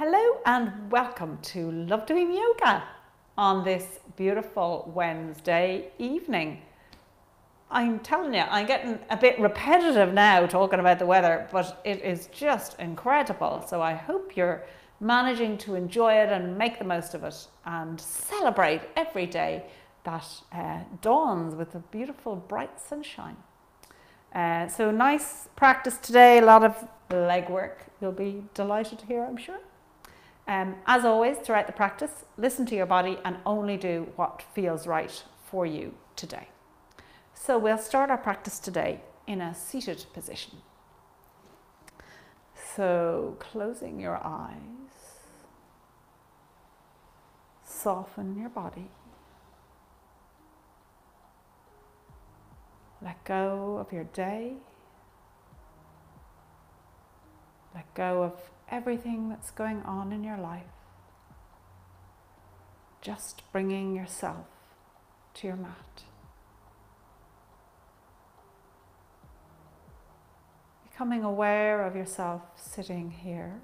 Hello and welcome to Love Doing Yoga on this beautiful Wednesday evening. I'm telling you, I'm getting a bit repetitive now talking about the weather, but it is just incredible. So I hope you're managing to enjoy it and make the most of it and celebrate every day that uh, dawns with a beautiful bright sunshine. Uh, so nice practice today, a lot of leg work. You'll be delighted to hear, I'm sure. Um, as always, throughout the practice, listen to your body and only do what feels right for you today. So we'll start our practice today in a seated position. So closing your eyes, soften your body. Let go of your day. Let go of everything that's going on in your life. Just bringing yourself to your mat. Becoming aware of yourself sitting here.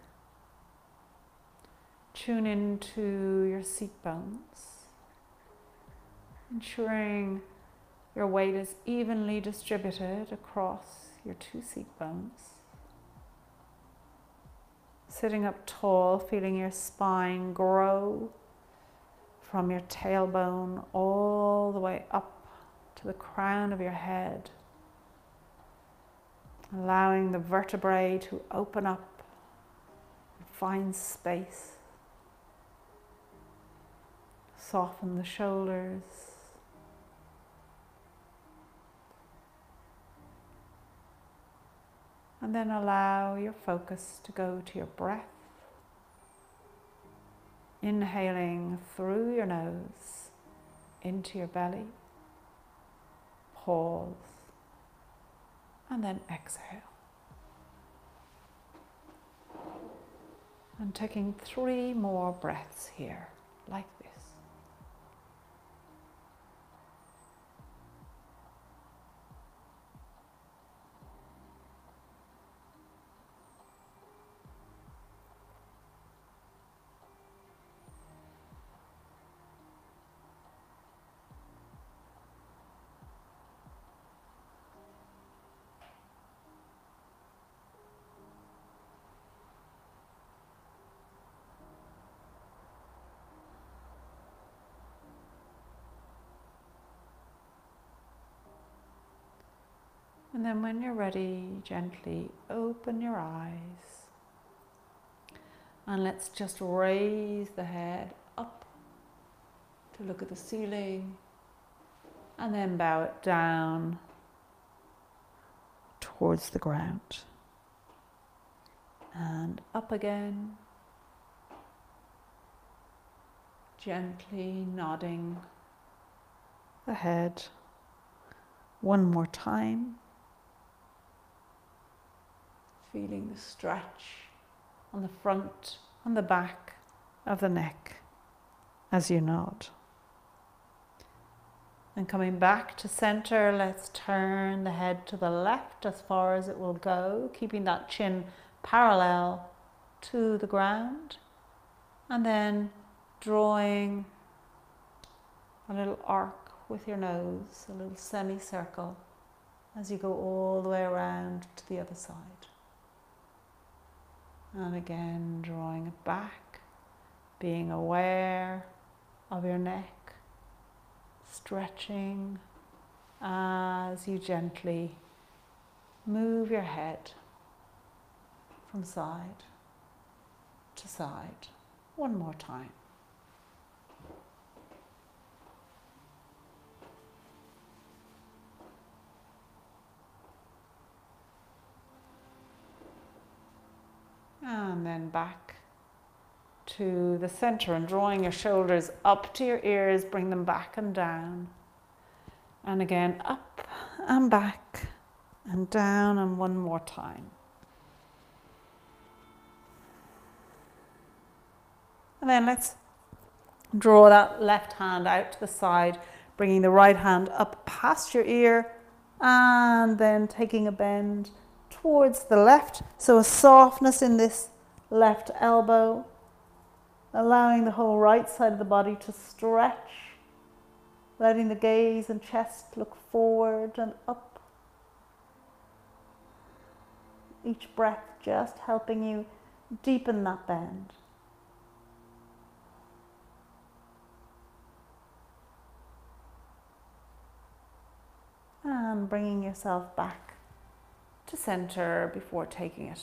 Tune into your seat bones, ensuring your weight is evenly distributed across your two seat bones. Sitting up tall, feeling your spine grow from your tailbone all the way up to the crown of your head. Allowing the vertebrae to open up and find space. Soften the shoulders. And then allow your focus to go to your breath. Inhaling through your nose into your belly. Pause. And then exhale. And taking three more breaths here, like And then when you're ready, gently open your eyes. And let's just raise the head up to look at the ceiling and then bow it down towards the ground. And up again, gently nodding the head one more time feeling the stretch on the front and the back of the neck as you nod. And coming back to center, let's turn the head to the left as far as it will go, keeping that chin parallel to the ground. And then drawing a little arc with your nose, a little semicircle as you go all the way around to the other side. And again, drawing it back, being aware of your neck, stretching as you gently move your head from side to side. One more time. And then back to the center and drawing your shoulders up to your ears, bring them back and down. And again, up and back and down, and one more time. And then let's Draw that left hand out to the side, bringing the right hand up past your ear and then taking a bend towards the left. So a softness in this left elbow, allowing the whole right side of the body to stretch, letting the gaze and chest look forward and up. Each breath just helping you deepen that bend. and bringing yourself back to center before taking it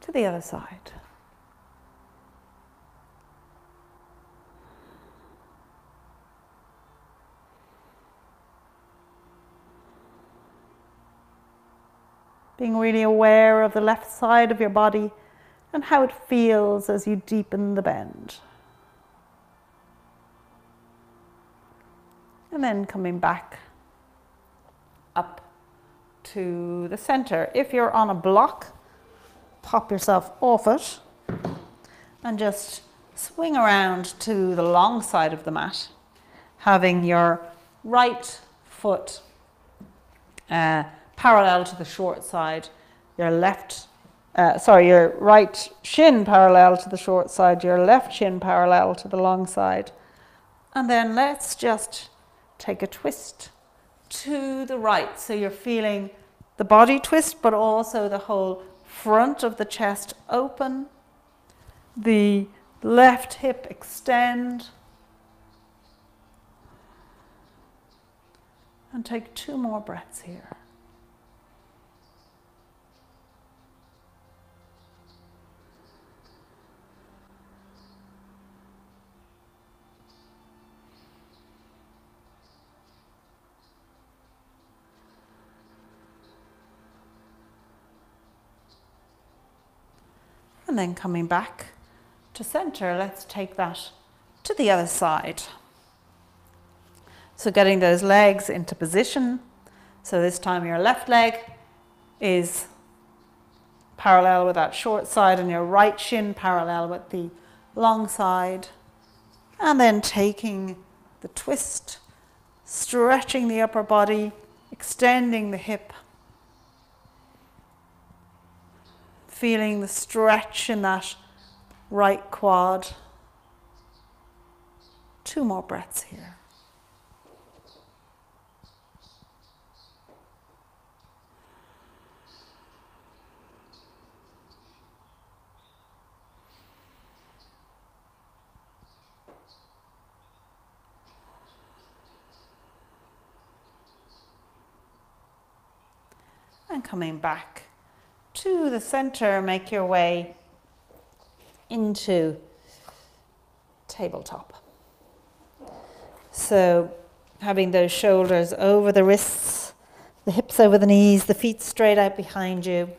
to the other side. Being really aware of the left side of your body and how it feels as you deepen the bend. And then coming back up to the center. If you're on a block, pop yourself off it and just swing around to the long side of the mat, having your right foot uh, parallel to the short side, your left, uh, sorry, your right shin parallel to the short side, your left shin parallel to the long side. And then let's just take a twist to the right. So you're feeling the body twist, but also the whole front of the chest open, the left hip extend. And take two more breaths here. Then coming back to center, let's take that to the other side. So getting those legs into position. So this time your left leg is parallel with that short side and your right shin parallel with the long side. And then taking the twist, stretching the upper body, extending the hip feeling the stretch in that right quad. Two more breaths here. And coming back to the center, make your way into tabletop. So, having those shoulders over the wrists, the hips over the knees, the feet straight out behind you,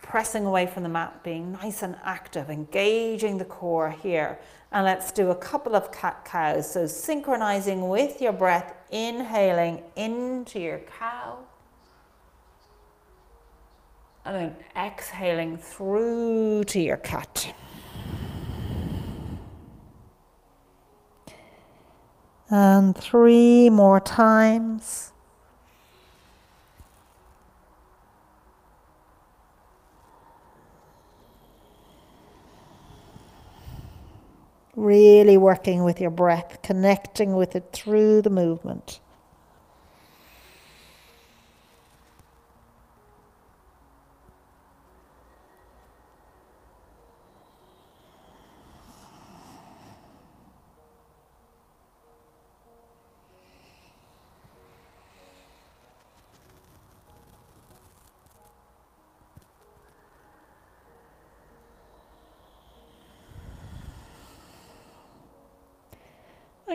pressing away from the mat, being nice and active, engaging the core here. And let's do a couple of cat cows. So, synchronizing with your breath, inhaling into your cow and then exhaling through to your cat. And three more times. Really working with your breath, connecting with it through the movement.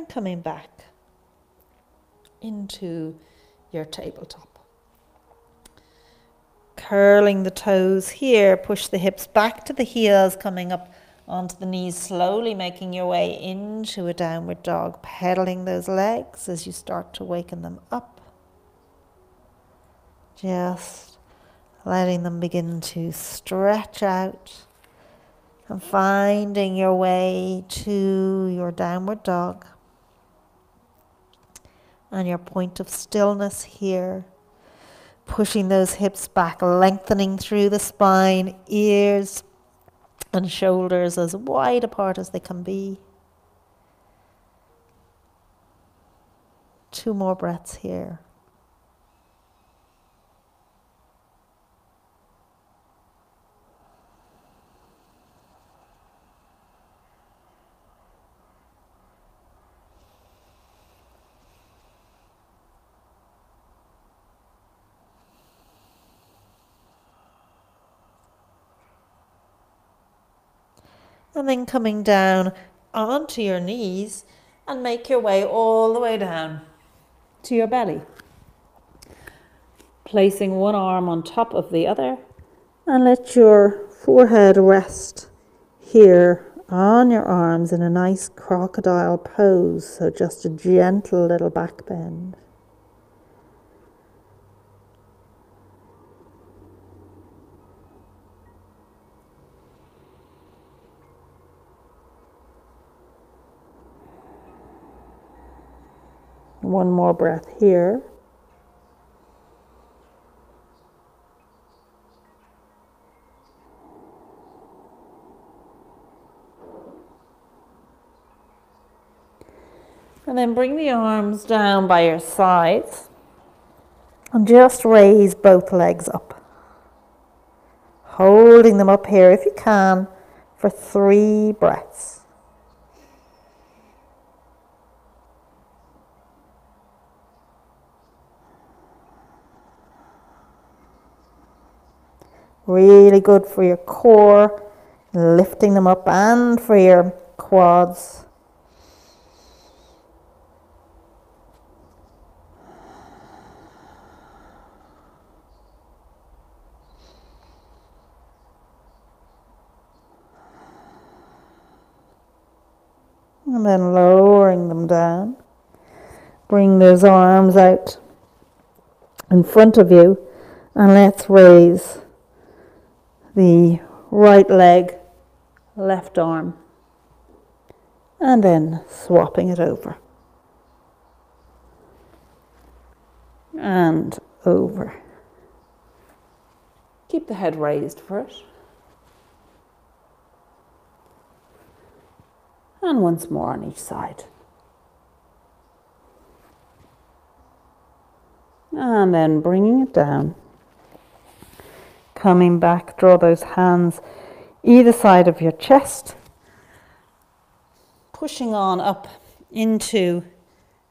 and coming back into your tabletop. Curling the toes here, push the hips back to the heels, coming up onto the knees, slowly making your way into a downward dog, pedaling those legs as you start to waken them up. Just letting them begin to stretch out And finding your way to your downward dog and your point of stillness here. Pushing those hips back, lengthening through the spine, ears and shoulders as wide apart as they can be. Two more breaths here. And then coming down onto your knees and make your way all the way down to your belly. Placing one arm on top of the other and let your forehead rest here on your arms in a nice crocodile pose. So just a gentle little back bend. One more breath here. And then bring the arms down by your sides and just raise both legs up. Holding them up here if you can for three breaths. Really good for your core, lifting them up, and for your quads. And then lowering them down. Bring those arms out in front of you and let's raise the right leg, left arm, and then swapping it over. And over. Keep the head raised for it. And once more on each side. And then bringing it down coming back, draw those hands either side of your chest, pushing on up into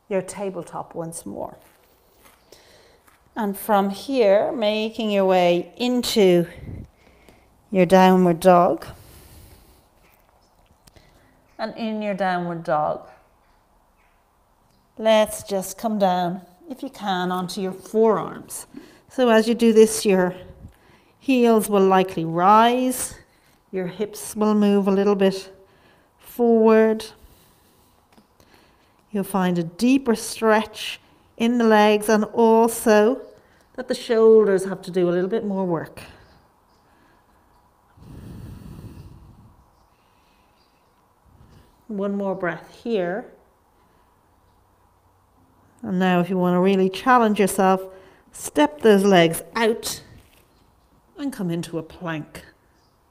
your tabletop once more. And from here, making your way into your downward dog. And in your downward dog, let's just come down, if you can, onto your forearms. So as you do this, you're Heels will likely rise. Your hips will move a little bit forward. You'll find a deeper stretch in the legs and also that the shoulders have to do a little bit more work. One more breath here. And now, if you want to really challenge yourself, step those legs out and come into a plank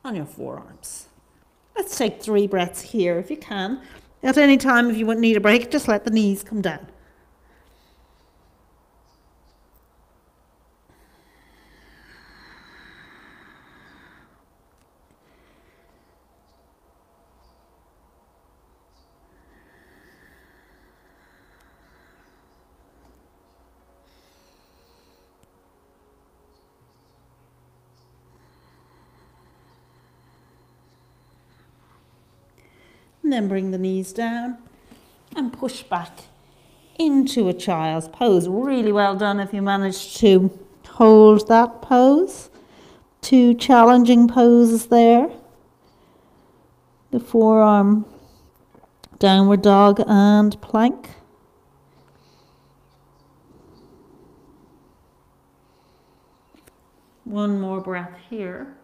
on your forearms. Let's take three breaths here if you can. At any time, if you need a break, just let the knees come down. And then bring the knees down and push back into a child's pose. Really well done if you managed to hold that pose. Two challenging poses there. The forearm downward dog and plank. One more breath here.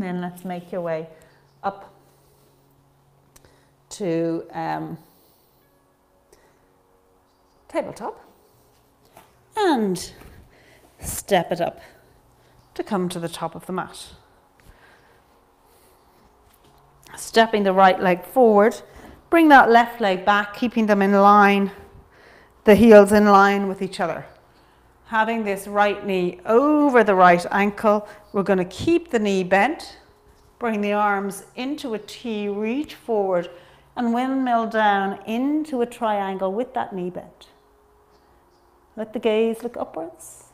Then let's make your way up to um, tabletop and step it up to come to the top of the mat. Stepping the right leg forward, bring that left leg back, keeping them in line, the heels in line with each other. Having this right knee over the right ankle, we're going to keep the knee bent, bring the arms into a T, reach forward, and windmill down into a triangle with that knee bent. Let the gaze look upwards.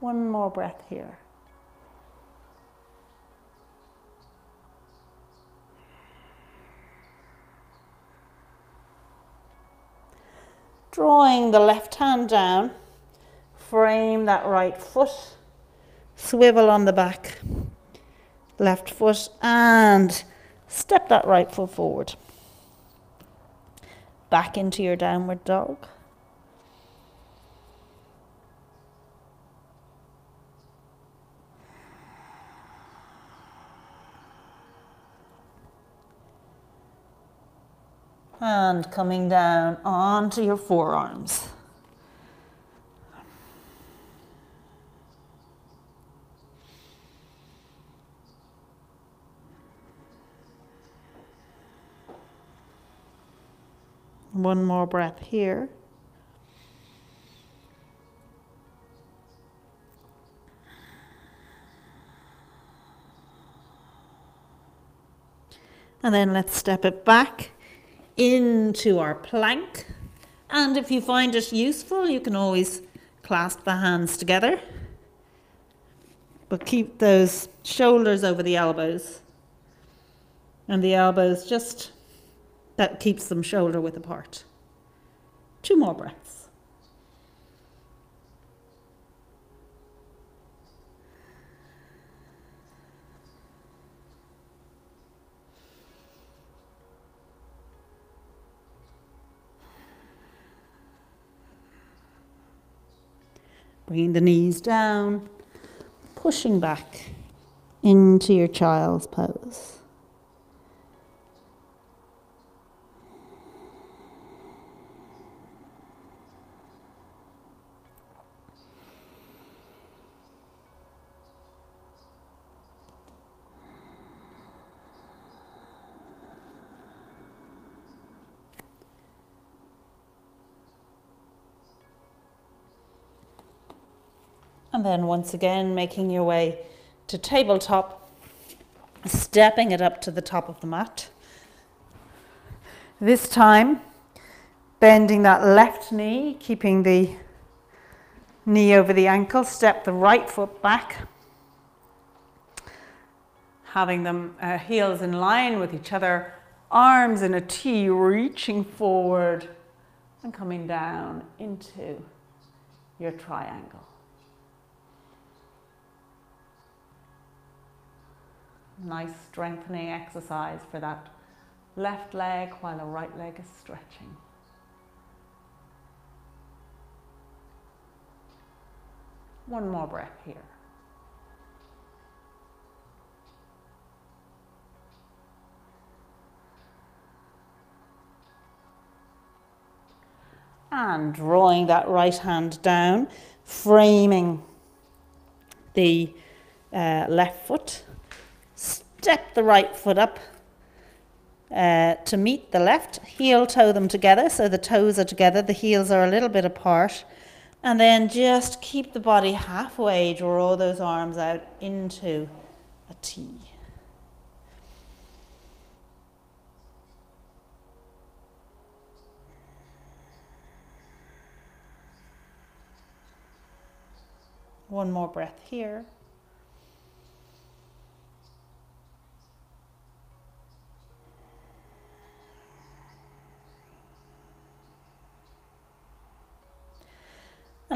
One more breath here. Drawing the left hand down, frame that right foot, swivel on the back, left foot, and step that right foot forward. Back into your downward dog. And coming down onto your forearms. One more breath here. And then let's step it back into our plank. And if you find it useful, you can always clasp the hands together. But keep those shoulders over the elbows. And the elbows just, that keeps them shoulder width apart. Two more breaths. Bringing the knees down, pushing back into your child's pose. And then once again, making your way to tabletop, stepping it up to the top of the mat. This time, bending that left knee, keeping the knee over the ankle, step the right foot back, having them uh, heels in line with each other, arms in a T, reaching forward and coming down into your triangle. Nice strengthening exercise for that left leg while the right leg is stretching. One more breath here. And drawing that right hand down, framing the uh, left foot step the right foot up uh, to meet the left, heel toe them together so the toes are together, the heels are a little bit apart, and then just keep the body halfway, draw those arms out into a T. One more breath here.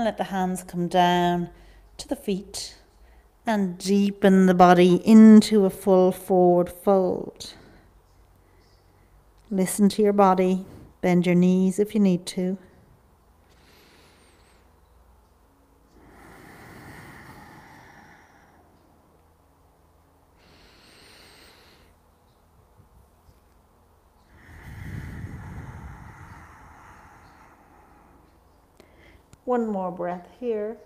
And let the hands come down to the feet and deepen the body into a full forward fold. Listen to your body. Bend your knees if you need to. One more breath here.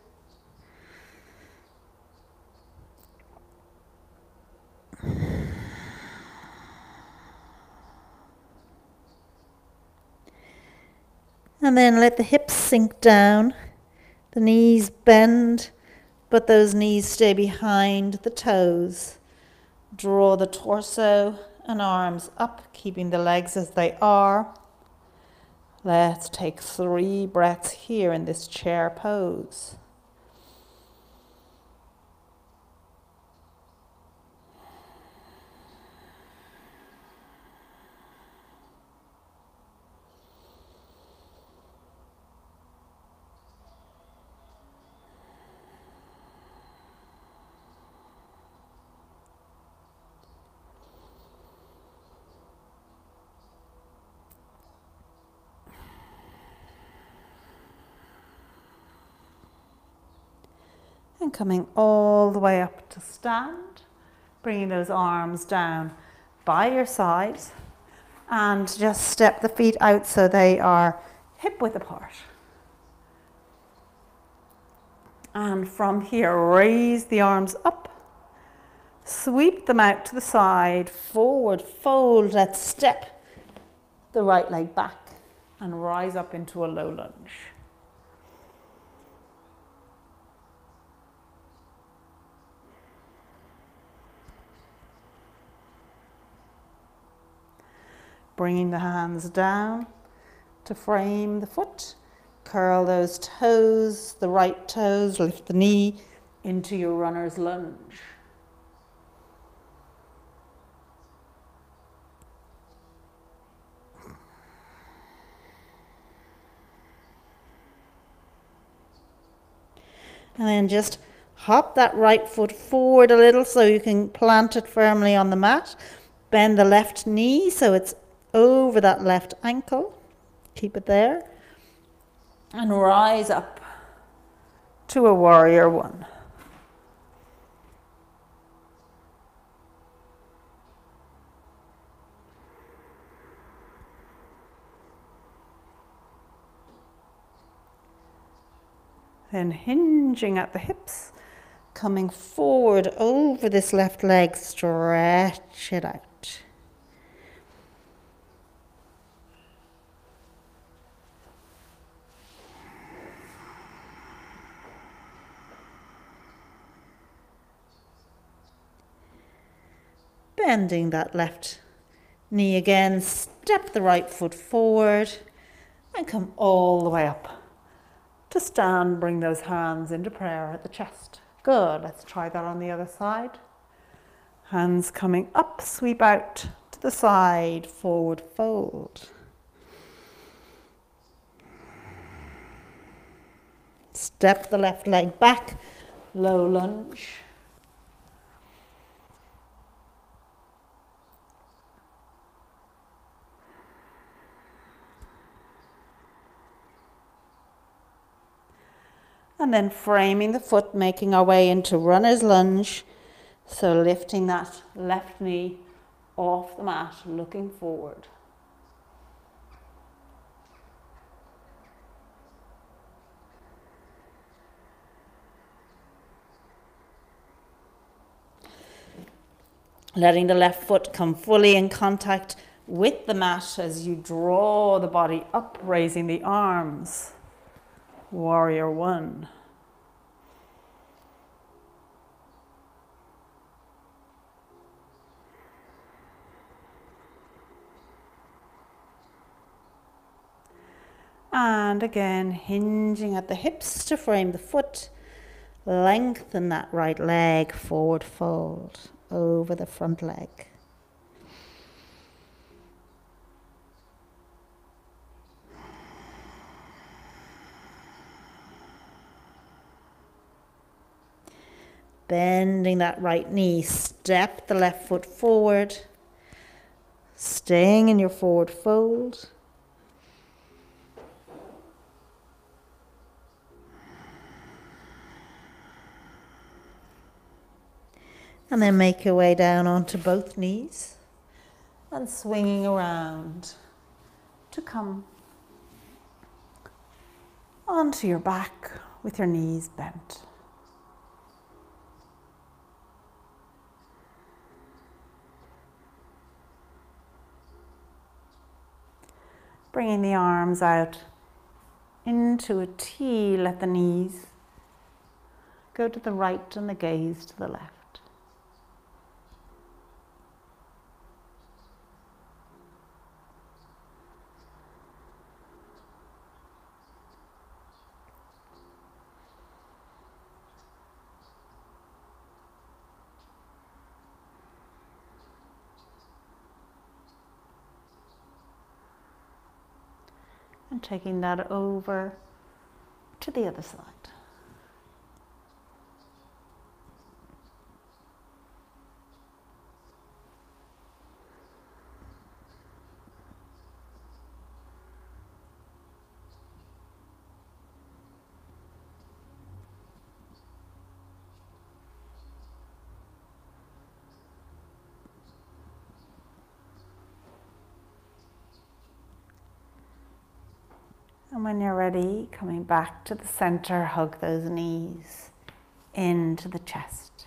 And then let the hips sink down, the knees bend, but those knees stay behind the toes. Draw the torso and arms up, keeping the legs as they are. Let's take three breaths here in this chair pose. Coming all the way up to stand, bringing those arms down by your sides and just step the feet out so they are hip width apart. And from here, raise the arms up, sweep them out to the side, forward, fold, let's step the right leg back and rise up into a low lunge. Bringing the hands down to frame the foot. Curl those toes, the right toes, lift the knee into your runner's lunge. And then just hop that right foot forward a little so you can plant it firmly on the mat. Bend the left knee so it's over that left ankle. Keep it there. And rise up to a warrior one. Then hinging at the hips, coming forward over this left leg, stretch it out. Bending that left knee again, step the right foot forward and come all the way up. To stand, bring those hands into prayer at the chest. Good, let's try that on the other side. Hands coming up, sweep out to the side, forward fold. Step the left leg back, low lunge. And then framing the foot, making our way into runner's lunge. So lifting that left knee off the mat, looking forward. Letting the left foot come fully in contact with the mat as you draw the body up, raising the arms. Warrior One. And again, hinging at the hips to frame the foot. Lengthen that right leg, forward fold over the front leg. bending that right knee. Step the left foot forward, staying in your forward fold. And then make your way down onto both knees and swinging around to come onto your back with your knees bent. Bringing the arms out into a T, let the knees go to the right and the gaze to the left. and taking that over to the other side. When you're ready, coming back to the center, hug those knees into the chest.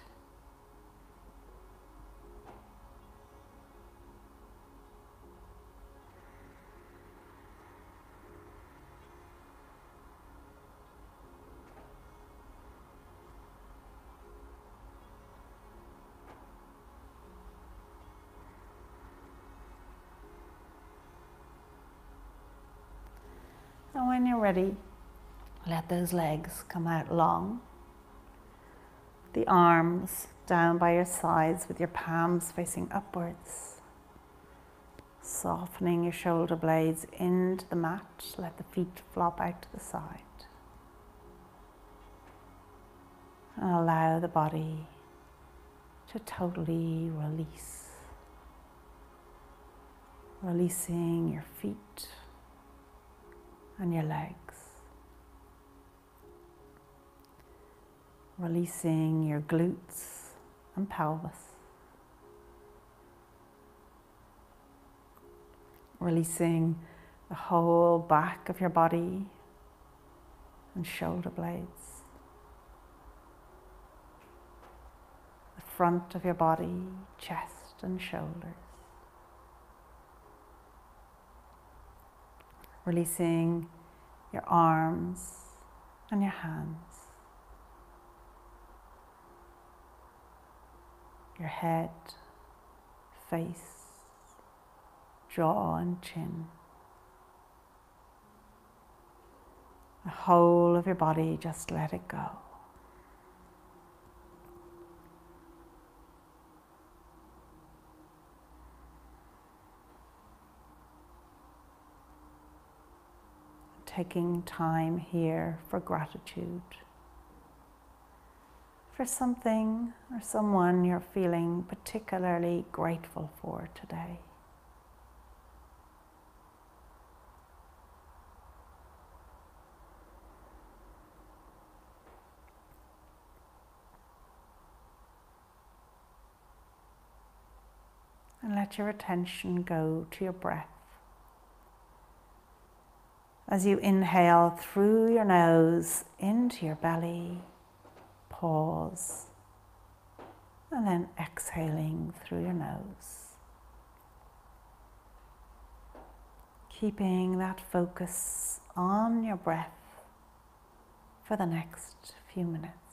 And when you're ready, let those legs come out long. The arms down by your sides with your palms facing upwards. Softening your shoulder blades into the mat. Let the feet flop out to the side. And allow the body to totally release. Releasing your feet and your legs. Releasing your glutes and pelvis. Releasing the whole back of your body and shoulder blades. The front of your body, chest and shoulders. Releasing your arms and your hands, your head, face, jaw, and chin. The whole of your body, just let it go. Taking time here for gratitude, for something or someone you're feeling particularly grateful for today. And let your attention go to your breath. As you inhale through your nose into your belly, pause, and then exhaling through your nose. Keeping that focus on your breath for the next few minutes.